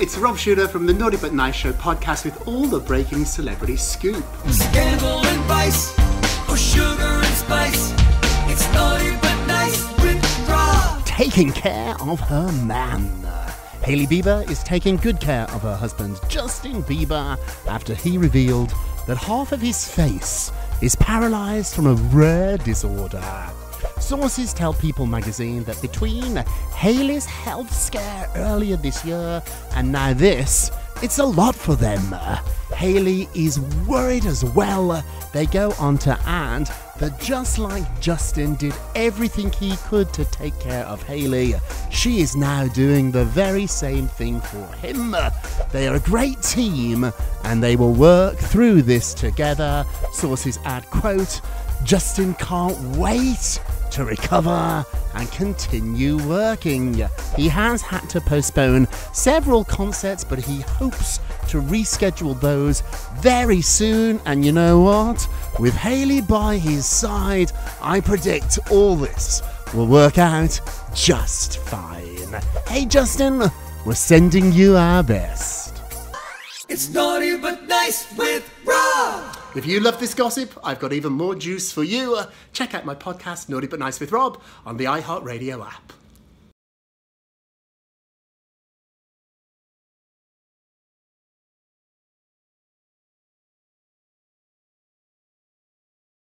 it's Rob Shuter from the Naughty But Nice Show podcast with all the breaking celebrity scoop. Scandal and vice, or sugar and spice. It's naughty but nice with Rob. taking care of her man. Hailey Bieber is taking good care of her husband, Justin Bieber, after he revealed that half of his face is paralyzed from a rare disorder. Sources tell People magazine that between Hailey's health scare earlier this year and now this, it's a lot for them. Hailey is worried as well. They go on to add that just like Justin did everything he could to take care of Hailey, she is now doing the very same thing for him. They are a great team and they will work through this together. Sources add, quote, Justin can't wait to recover and continue working. He has had to postpone several concerts, but he hopes to reschedule those very soon. And you know what? With Hailey by his side, I predict all this will work out just fine. Hey, Justin, we're sending you our best. It's naughty but nice with Rob. If you love this gossip, I've got even more juice for you. Check out my podcast, Naughty But Nice with Rob, on the iHeartRadio app.